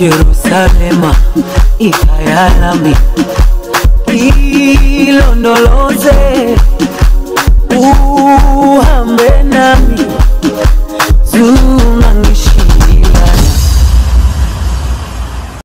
Yerusalema ikayalami ilondoloze, uhambe nami Zuri